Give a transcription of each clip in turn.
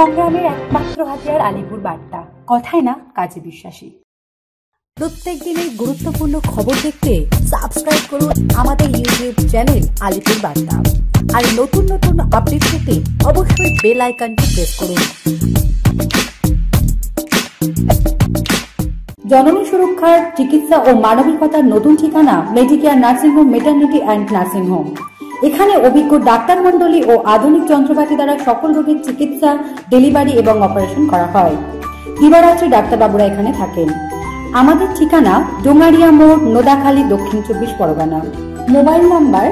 সংগ্রামের একমাত্র হাতিয়ার আলিপুর বার্তা। কথায় না, কাজে বিশ্বাসী। প্রত্যেক দিনের গুরুত্বপূর্ণ খবর দেখতে সাবস্ক্রাইব করুন আমাদের ইউটিউব চ্যানেল আলিপুর বার্তা। আর নতুন নতুন আপডেট পেতে অবশ্যই বেল আইকনটি প্রেস করুন। জননী সুরক্ষার চিকিৎসা ও মানবিকতার নতুন ঠিকানা Medicare nursing home maternity and nursing home এখানে অভিজ্ঞ ডাক্তার মণ্ডলী ও আধুনিক যন্ত্রপাতি দ্বারা সকল রোগের চিকিৎসা, ডেলিভারি এবং অপারেশন করা হয়। দিবারাত্রি ডাক্তারবাবুরা এখানে থাকেন। আমাদের ঠিকানা ডোঙ্গারিয়া মোড়, Nodakhali, Dakshin Chabbish Pargana. Mobile number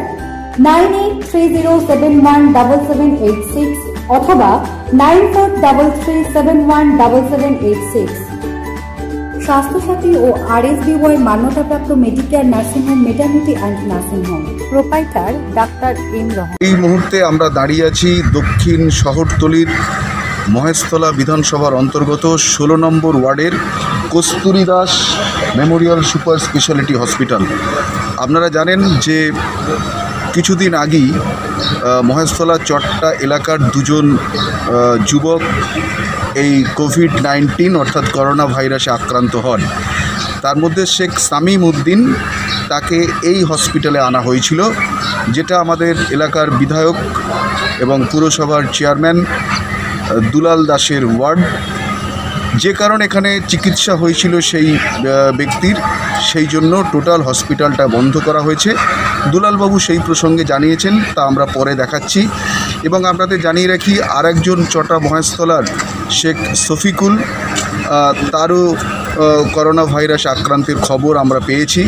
nine eight three zero seven one double seven eight six অথবা nine four double three seven one double seven eight six. Swasthya Sathi O RSBY মান্যতাপ্রাপ্ত Medicare nursing home maternity and nursing home proprietor doctor M Rahman এই মুহূর্তে আমরা দাঁড়িয়ে আছি দক্ষিণ শহরতলির মহেশতলা বিধানসভার অন্তর্গত ষোলো নম্বর ওয়ার্ডের Kasturi Das memorial super speciality hospital. আপনারা জানেন যে কিছুদিন আগেই মহেশতলা চট্টা এলাকার দুজন যুবক এই কোভিড নাইন্টিন অর্থাৎ করোনা ভাইরাসে আক্রান্ত হন। তার মধ্যে শেখ সামিম উদ্দিন তাকে এই হসপিটালে আনা হয়েছিল, যেটা আমাদের এলাকার বিধায়ক এবং পুরসভার চেয়ারম্যান দুলাল দাসের ওয়ার্ড। যে কারণে এখানে চিকিৎসা হয়েছিল সেই ব্যক্তির, সেই জন্য টোটাল হসপিটালটা বন্ধ করা হয়েছে। দুলালবাবু সেই প্রসঙ্গে জানিয়েছেন, তা আমরা পরে দেখাচ্ছি। এবং আপনাদের জানিয়ে রাখি, আরেকজন চটা মহেশতলার শেখ শফিকুল তারও করোনা ভাইরাস আক্রান্তের খবর আমরা পেয়েছি।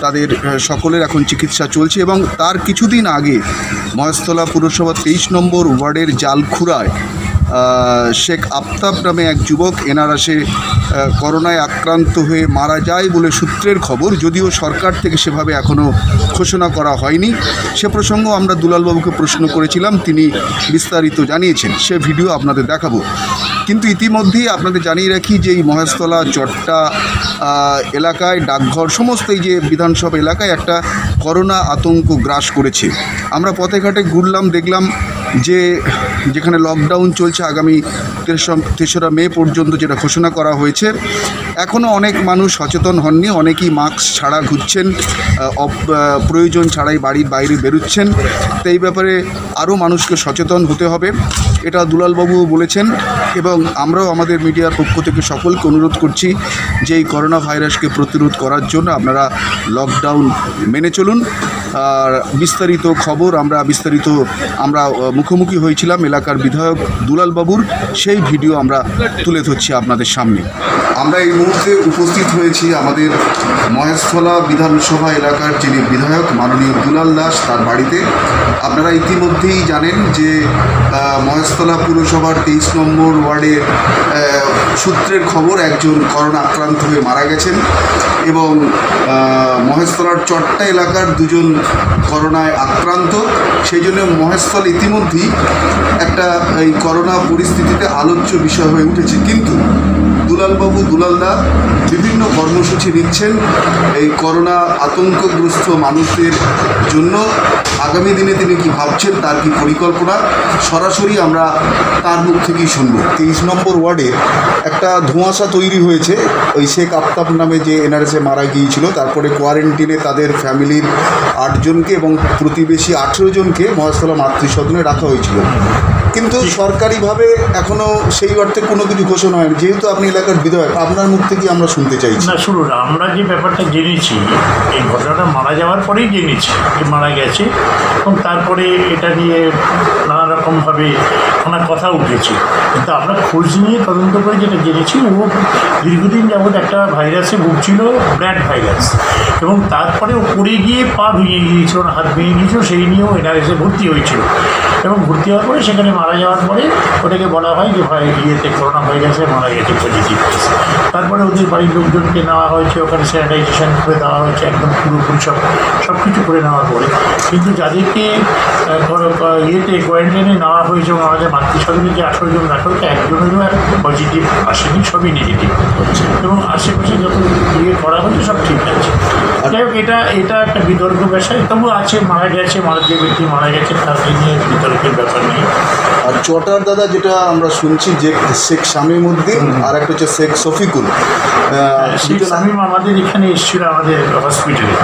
তাদের সকলের এখন চিকিৎসা চলছে এবং তার কিছুদিন আগে মহেশতলা পুরসভা তেইশ নম্বর ওয়ার্ডের জালখুড়ায় শেখ আফতাব নামে এক যুবক এনআরএসে করোনায় আক্রান্ত হয়ে মারা যায় বলে সূত্রের খবর, যদিও সরকার থেকে সেভাবে এখনও ঘোষণা করা হয়নি। সে প্রসঙ্গ আমরা দুলালবাবুকে প্রশ্ন করেছিলাম, তিনি বিস্তারিত জানিয়েছেন। সে ভিডিও আপনাদের দেখাবো। কিন্তু ইতিমধ্যেই আপনাদের জানিয়ে রাখি যে এই মহেশতলা, চট্টা এলাকায়, ডাকঘর, সমস্ত এই যে বিধানসভা এলাকায় একটা করোনা আতঙ্ক গ্রাস করেছে। আমরা পথে ঘাটে ঘুরলাম, দেখলাম যে যেখানে লকডাউন চলছে আগামী তেসরা মে পর্যন্ত যেটা ঘোষণা করা হয়েছে এখনও অনেক মানুষ সচেতন হননি, অনেকেই মাস্ক ছাড়া ঘুরছেন প্রয়োজন ছাড়াই বাড়ির বাইরে বেরোচ্ছেন তো এই ব্যাপারে আরও মানুষকে সচেতন হতে হবে, এটা দুলালবাবু বলেছেন, এবং আমরাও আমাদের মিডিয়ার পক্ষ থেকে সকলকে অনুরোধ করছি যে এই করোনা ভাইরাসকে প্রতিরোধ করার জন্য আপনারা লকডাউন মেনে চলুন বিস্তারিত খবর আমরা বিস্তারিত আমরা মুখোমুখি হয়েছিলাম এলাকার বিধায়ক দুলালবাবুর। সেই ভিডিও আমরা তুলে ধরছি আপনাদের সামনে। আমরা এই মুহূর্তে উপস্থিত হয়েছি আমাদের মহেশতলা বিধানসভা এলাকার যিনি বিধায়ক মাননীয় দুলাল দাস তার বাড়িতে। আপনারা ইতিমধ্যেই জানেন যে মহেশতলা পুরসভার তেইশ নম্বর ওয়ার্ডে আহ, সূত্রের খবর একজন করোনা আক্রান্ত হয়ে মারা গেছেন এবং মহেশতলার চট্টা এলাকার দুজন করোনায় আক্রান্ত। সেই জন্য মহেশতল ইতিমধ্যেই একটা এই করোনা পরিস্থিতিতে আলোচ্য বিষয় হয়ে উঠেছে। কিন্তু দুলালবাবু, দুলালদা বিভিন্ন কর্মসূচি নিচ্ছেন এই করোনা আতঙ্কগ্রস্ত মানুষদের জন্য। আগামী দিনে তিনি কি ভাবছেন তার কি পরিকল্পনা? সরাসরি আমরা তার মুখ থেকেই শুনব। তেইশ নম্বর ওয়ার্ডে একটা ধোঁয়াশা তৈরি হয়েছে। ওই শেখ আফতাব নামে যে এনআরএসে মারা গিয়েছিল, তারপরে কোয়ারেন্টিনে তাদের ফ্যামিলির আটজনকে এবং প্রতিবেশী আঠেরো জনকে মহাস্থলা মাতৃসদনে রাখা হয়েছিল। কিন্তু সরকারিভাবে এখনও সেই অর্থে কোনো কিছু ঘোষণা হয়নি। যেহেতু আপনি এলাকার বিধায়ক আপনার মুখ থেকে আমরা শুনতে চাইছি। না শুনুন আমরা যে ব্যাপারটা জেনেছি এই ঘটনাটা মারা যাওয়ার পরেই জেনেছি যে মারা গেছে এবং তারপরে এটা নিয়ে নানা রকমভাবে নানা কথা উঠেছে। কিন্তু আমরা খোঁজ নিয়ে তদন্ত করে যেটা জেনেছি ও দীর্ঘদিন যাবৎ একটা ভাইরাসে ভুগছিল ব্র্যাড ভাইরাস। এবং তারপরে ও পড়ে গিয়ে পা ভেঙে গিয়েছিল হাত ভেঙে গিয়েছিল সেই নিয়েও এনআরএসে ভর্তি হয়েছিল। এবং ভর্তি হওয়ার পরে সেখানে মারা যাওয়ার পরে ওটাকে বলা হয় যে ভাই ইয়েতে করোনা হয়ে গেছে, মারা গেছে পজিটিভ তারপরে ওদের বাড়ির লোকজনকে নেওয়া হয়েছে, ওখানে স্যানিটাইজেশন করে দেওয়া হয়েছে, একদম পুরোপুরি সব সব কিছু করে নেওয়ার পরে। কিন্তু যাদেরকে ইয়েতে কোয়ারেন্টাইনে নেওয়া হয়েছে এবং আমাদের মাতৃসদনে যে আঠেরো জন রাখা হয়েছে একজনেরও পজিটিভ আসেনি, সবই নেগেটিভ এবং আশেপাশে যত ইয়ে করা হয়েছে সব ঠিক আছে। যাই হোক, এটা এটা একটা বিতর্ক বিষয় তবু আছে, মারা গেছে মারা যে ব্যক্তি মারা গেছে তাকে নিয়ে বিতর্কের ব্যাপার নেই। আর চটার দাদা যেটা আমরা শুনছি যে শেখ শামিম উদ্দিন আর একটা হচ্ছে শেখ শফিকুল। শামিম দুজন- শামীম আমাদের এখানে এসেছিল আমাদের হসপিটালে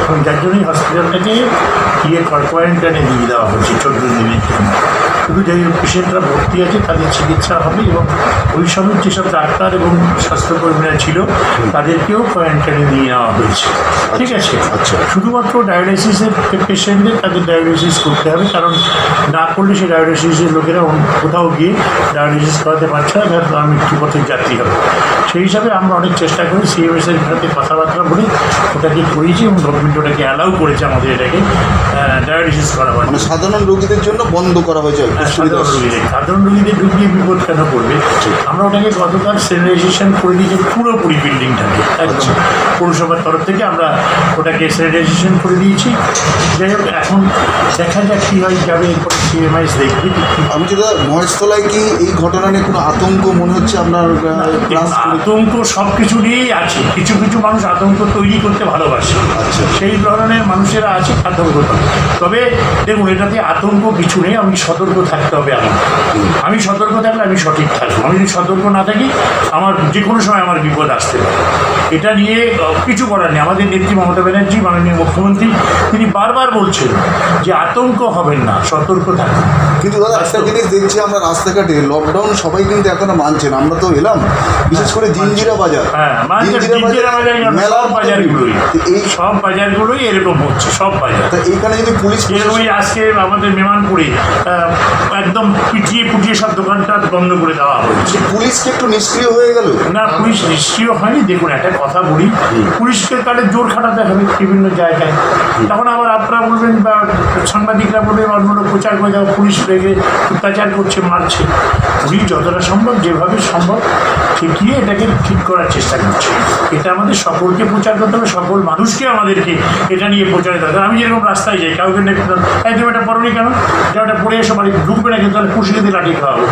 এখন যার জন্যই হসপিটালটাকে ইয়ে কোয়ারেন্টাইনে দিয়ে দেওয়া হয়েছে চোদ্দ দিনের জন্য। শুধু যে পেশেন্টরা ভর্তি আছে তাদের চিকিৎসা হবে এবং ওই সময় যেসব ডাক্তার এবং স্বাস্থ্যকর্মীরা ছিল তাদেরকেও কোয়ারেন্টাইনে নিয়ে নেওয়া হয়েছে। ঠিক আছে? আচ্ছা। শুধুমাত্র ডায়ালিসিসের পেশেন্টদের তাদের ডায়ালিসিস করতে হবে কারণ না করলে সেই ডায়ালিসিসের লোকেরা কোথাও গিয়ে ডায়ালিসিস করাতে পারছে না তার মৃত্যুপথের যাত্রী হবে। সেই হিসাবে আমরা অনেক চেষ্টা করি সিএমএস এর সাথে কথাবার্তা বলে ওটাকে করিয়েছি এবং গভর্নমেন্ট ওটাকে অ্যালাউ করেছে আমাদের এটাকে ডায়ালিসিস করা মানে সাধারণ রোগীদের জন্য বন্ধ করা হয়েছে। সাধারণ। রোগীদের সাধারণ রোগীদের ঢুকিয়ে বিপদ কেন করবে আমরা ওটাকে গতকাল স্যানিটাইজেশন করে দিয়েছি পুরোপুরি বিল্ডিংটাকে। একদম। পৌরসভার তরফ থেকে আমরা ওটাকে স্যানিটাইজেশন করে দিয়েছি। যাই হোক এখন দেখা যাক কী হয় যাবে এরপর সিএমআইস দেখবে আমি যেটা মহেশতলায় কি এই ঘটনা নিয়ে কোনো আতঙ্ক মনে হচ্ছে আপনার আতঙ্ক সব কিছু নিয়েই আছে। কিছু কিছু মানুষ আতঙ্ক তৈরি করতে ভালোবাসে। আচ্ছা। সেই ধরনের মানুষেরা আছে আতঙ্ক তবে দেখুন এটাতে আতঙ্ক কিছু নেই। আমি সতর্ক থাকতে হবে আমার আমি সতর্ক থাকলে আমি সঠিক থাকব। আমি যদি সতর্ক না থাকি, আমার যে কোনো সময় আমার বিপদ আসতে এটা নিয়ে কিছু করার নেই। আমাদের নেত্রী মমতা ব্যানার্জি, মাননীয় মুখ্যমন্ত্রী, তিনি বারবার বলছেন যে আতঙ্ক হবেন না, সতর্ক থাকুন। কিন্তু দাদা একটা জিনিস দেখছি আমরা রাস্তাঘাটে লকডাউন সবাই কিন্তু এখনও মানছে না। আমরা তো এলাম বিশেষ করে জিঞ্জিরা বাজার। হ্যাঁ মাঝে বাজার কেন? মেলা বাজারগুলোই। এই সব বাজারগুলোই এরকম হচ্ছে সব বাজার। তা এইখানে যদি পুলিশ এরকমই আজকে আমাদের মেমানপুরে একদম পিটিয়ে পুটিয়ে সব দোকানটা বন্ধ করে দেওয়া হয়েছে। পুলিশকে একটু নিষ্ক্রিয় হয়ে গেল? না পুলিশ নিষ্ক্রিয় হয়নি। দেখুন একটা কথা বলি পুলিশকে তাহলে জোর খাটাতে হবে বিভিন্ন জায়গায়। তখন আবার আপনারা বলবেন বা সাংবাদিকরা বলবেন অন্য লোক প্রচার করে যাও পুলিশ রেগে অত্যাচার করছে, মারছে। পুলিশ যতটা সম্ভব, যেভাবে সম্ভব, ঠেকিয়ে এটাকে ঠিক করার চেষ্টা করছে। এটা আমাদের সকলকে প্রচার করতে হবে, সকল মানুষকে আমাদেরকে এটা নিয়ে প্রচার করতে আমি যেরকম রাস্তায় যাই, কাউকে দেখতে এই তুমি এটা পড়নি কেন? যা ওটা পড়ে এসে, বাড়ি ঢুকবে না কিন্তু তাহলে পুষিয়ে দিয়ে লাঠি খাওয়াবো।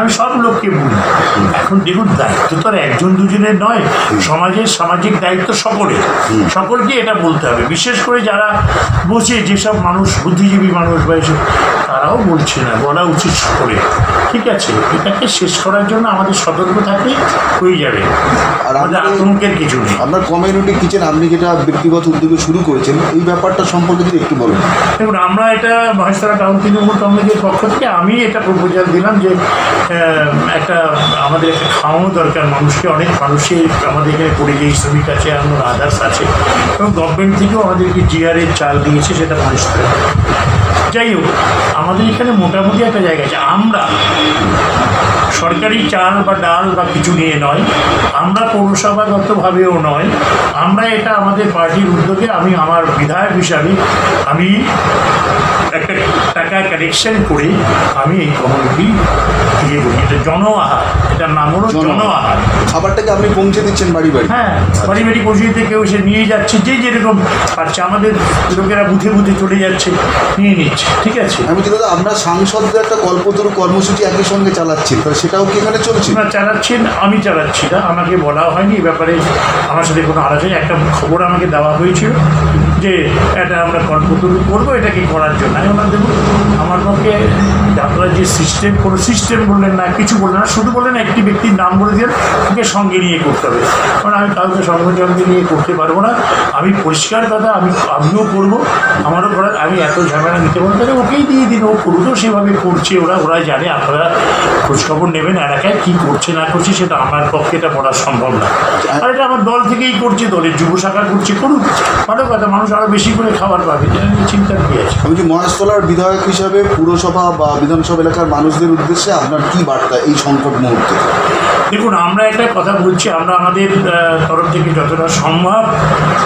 আমি সব লোককে বলি, এখন দেখুন, দায়িত্ব তো আর একজন দুজনের নয়, সমাজের সামাজিক দায়িত্ব সকলের। সকলকে এটা বলতে হবে। বিশেষ করে যারা বসে, যেসব মানুষ, বুদ্ধিজীবী মানুষ বা এসব তারাও বলছে না বলা উচিত সকলের ঠিক আছে এটাকে শেষ করার জন্য আমাদের সতর্ক থাকলে হয়ে যাবে। আর আমাদের আতঙ্কের কিছু নেই। আপনার কমিউনিটি কিচেন আপনি যেটা ব্যক্তিগত উদ্যোগে শুরু করেছেন এই ব্যাপারটা সম্পর্কে যদি একটু বলুন। দেখুন আমরা এটা মহেশতলা টাউন তৃণমূল কংগ্রেসের পক্ষ থেকে আমি এটা প্রপোজাল দিলাম যে একটা আমাদের একটা খাওয়ানো দরকার মানুষকে। অনেক মানুষই আমাদের এখানে পরিযায়ী শ্রমিক আছে এমন আদার্স আছে। এবং গভর্নমেন্ট থেকেও আমাদেরকে জিআরের চাল দিয়েছে সেটা মহেশতলা। যাই হোক, আমাদের এখানে মোটামুটি একটা জায়গা আছে। আমরা সরকারি চাল বা ডাল বা কিছু নিয়ে নয়, আমরা পৌরসভাগতভাবেও নয়, আমরা এটা আমাদের পার্টির উদ্যোগে আমি, আমার বিধায়ক হিসাবে আমি একটা টাকা কালেকশন করে আমি এই কমিউনিটি ইয়ে করি এটা জন আহার এটার নাম হলো জন আহার খাবারটাকে আপনি পৌঁছে দিচ্ছেন বাড়ি বাড়ি। হ্যাঁ বাড়ি বাড়ি পৌঁছে দিতে কেউ সে নিয়ে যাচ্ছে যে যেরকম পারছে। আমাদের লোকেরা বুথে বুথে চলে যাচ্ছে নিয়ে নিচ্ছে। ঠিক আছে? আমি বলছি দাদা আপনার সাংসদদের একটা কল্পতরু কর্মসূচি একই সঙ্গে চালাচ্ছেন তাহলে সেটাও কি এখানে চলছে? না চালাচ্ছেন আমি চালাচ্ছি না। আমাকে বলা হয়নি এ ব্যাপারে আমার সাথে কোনো আলোচনা একটা খবর আমাকে দেওয়া হয়েছিল। যে এটা আমরা কল্পতরু করব এটাকে করার জন্য? আমি বললাম, দেখুন, আমার পক্ষে আপনারা যে সিস্টেম কোনো সিস্টেম বললেন না, কিছু বললেন না, শুধু বললেন একটি ব্যক্তির নাম বলে দিলেন, ওকে সঙ্গে নিয়ে করতে হবে। কারণ আমি কাউকে সঙ্গে সঙ্গে নিয়ে করতে পারব না। আমি পরিষ্কার কথা, আমি, আমিও করব, আমারও আমি এত ঝামেলা নিতে পারব তাহলে ওকেই দিয়ে দিন। ও করুক সেভাবে করছে, ওরা ওরা জানে। আপনারা খোঁজখবর নেবেন এলাকায় কী করছে, না করছে, সেটা আমার পক্ষে এটা করা সম্ভব না। আর এটা আমার দল থেকেই করছে, দলের যুব শাখা করছে, করুক। ভালো কথা, মানুষ আরও বেশি করে খাবার পাবে, এটা নিয়ে চিন্তার কী আছে? আমি যে মহেশতলার বিধায়ক হিসাবে পুরসভা বা বিধানসভা এলাকার মানুষদের উদ্দেশ্যে আপনার কী বার্তা এই সংকট মুহূর্তে? দেখুন, আমরা একটা কথা বলছি, আমরা আমাদের তরফ থেকে যতটা সম্ভব,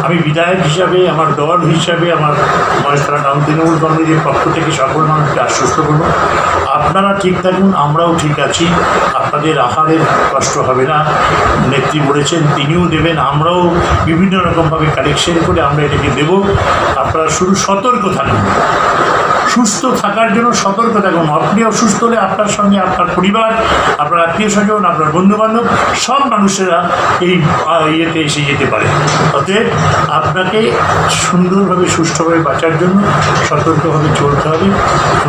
আমি বিধায়ক হিসাবে, আমার দল হিসাবে, আমার মহেশতলা টাউন তৃণমূল কংগ্রেসের পক্ষ থেকে সকল মানুষকে আশ্বস্ত করব। আপনারা ঠিক থাকুন, আমরাও ঠিক আছি, আপনাদের আহারের কষ্ট হবে না, নেত্রী বলেছেন, তিনিও দেবেন, আমরাও বিভিন্ন রকমভাবে কালেকশন করে আমরা এটাকে দেব। আপনারা শুধু সতর্ক থাকুন। সুস্থ থাকার জন্য সতর্ক থাকুন। আপনি অসুস্থ হলে আপনার সঙ্গে আপনার পরিবার, আপনার আত্মীয় স্বজন, আপনার বন্ধুবান্ধব, সব মানুষেরা এই ইয়েতে এসে যেতে পারে। অতএব আপনাকে সুন্দরভাবে, সুষ্ঠুভাবে বাঁচার জন্য সতর্কভাবে চলতে হবে।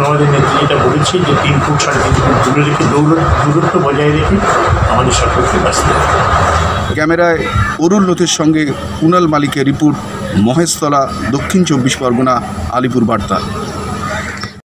আমাদের নেত্রী যেটা বলেছে যে তিন ফুট সাড়ে তিন ফুট দূরে রেখে দৌড়, দূরত্ব বজায় রেখে আমাদের সকলকে বাঁচতে হবে। ক্যামেরায় অরুণ লোথের সঙ্গে কুণাল মালিকের রিপোর্ট মহেশতলা, দক্ষিণ চব্বিশ পরগনা, আলিপুর বার্তা।